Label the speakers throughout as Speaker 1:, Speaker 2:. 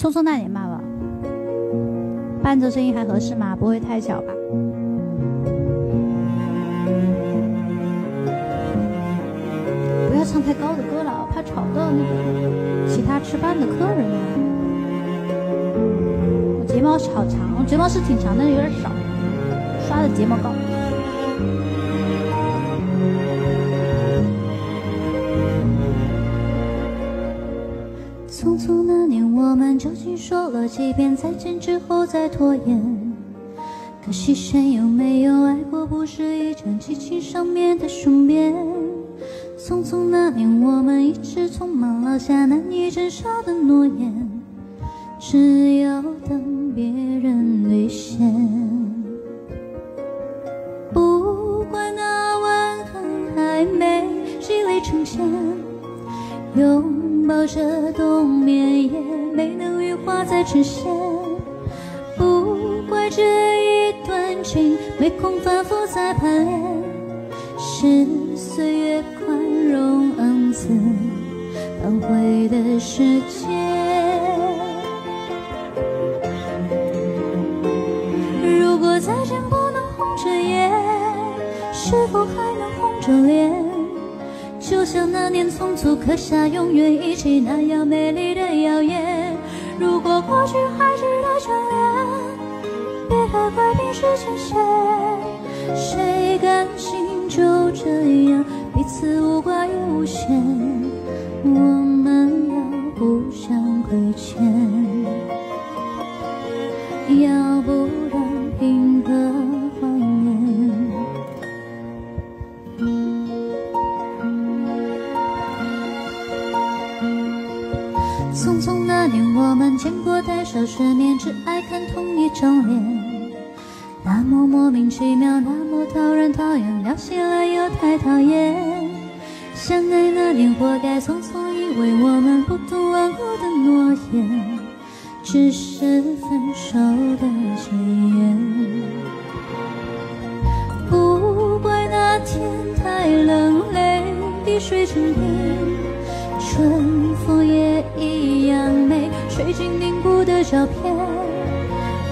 Speaker 1: 匆匆那年罢了。伴奏声音还合适吗？不会太小吧？不要唱太高的歌了，怕吵到那个其他吃饭的客人呀。我睫毛好长，我睫毛是挺长，但是有点少，刷的睫毛膏。匆匆那年，我们究竟说了几遍再见之后再拖延？可惜谁又没有爱过？不是一张激情上面的书面。匆匆那年，我们一直匆忙落下难以承受的诺言，只有等别人兑现。不怪那吻痕还没积累成茧，拥抱着冬眠也没能羽化再成仙。不怪这一段情没空反复再排练，是岁月宽容恩赐反悔的时间。如果再见不能红着眼，是否还能红着脸？就像那年匆促刻下永远一起那样美丽的谣言。如果过去还值得眷恋，别太快冰释前嫌。谁甘心就这样彼此无挂也无牵？我们要互相亏欠，要不然凭何匆匆那年，我们见过太少世面，只爱看同一张脸。那么莫名其妙，那么讨人讨厌，聊起来又太讨厌。相爱那年，活该匆匆，以为我们不懂顽固的诺言，只是分手的前言。不怪那天太冷，泪滴水成冰。春风也美，吹进凝固的照片。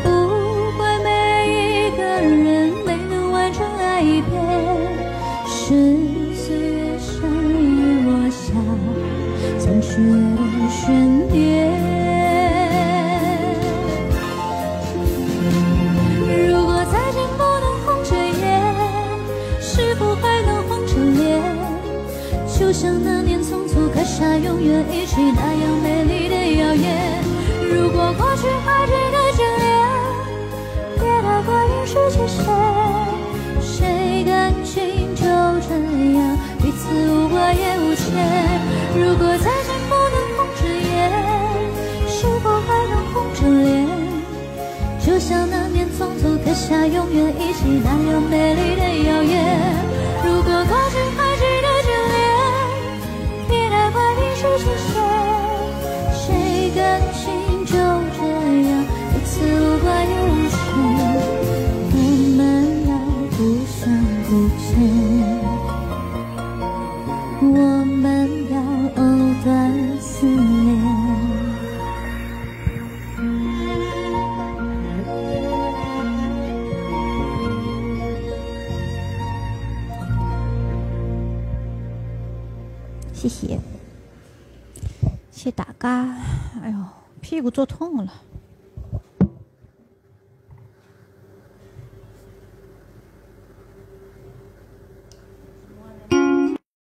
Speaker 1: 不怪每一个人没能完整爱一遍，是岁月上雨落下残缺的悬念。如果再见不能红着眼，是否还能红着脸？就像那年匆促刻下永远一起那样美丽怎样彼此无挂也无牵？如果再见不能红着眼，是否还能红着脸？就像那年匆促刻下永远一起那样美丽的谣言。我们要藕断丝连。谢谢，谢谢大家。哎呦，屁股坐痛了。